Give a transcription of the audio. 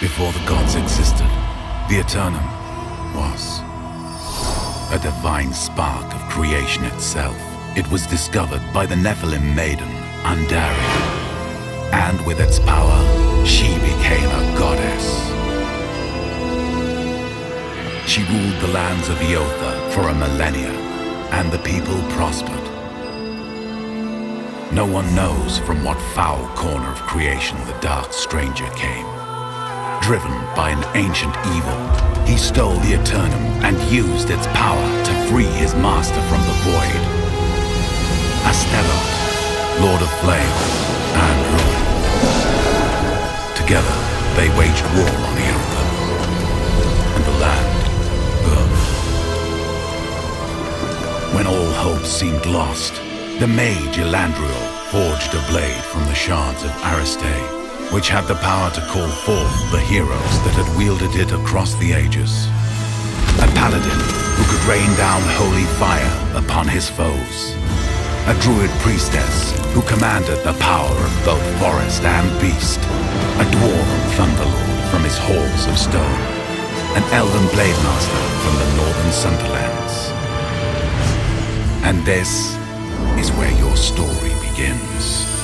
Before the gods existed, the Eternum was a divine spark of creation itself. It was discovered by the Nephilim maiden, Andari. And with its power, she became a goddess. She ruled the lands of Eotha for a millennia, and the people prospered. No one knows from what foul corner of creation the Dark Stranger came. Driven by an ancient evil, he stole the Eternum and used its power to free his master from the Void. Astellot, Lord of Flame and Ruin. Together, they waged war on Eotha, and the land burned. When all hope seemed lost, the mage Elandriel forged a blade from the shards of Aristae which had the power to call forth the heroes that had wielded it across the ages. A paladin who could rain down holy fire upon his foes. A druid priestess who commanded the power of both forest and beast. A dwarven thunderlord from his halls of stone. An elven blade master from the northern Sunderlands. And this is where your story begins.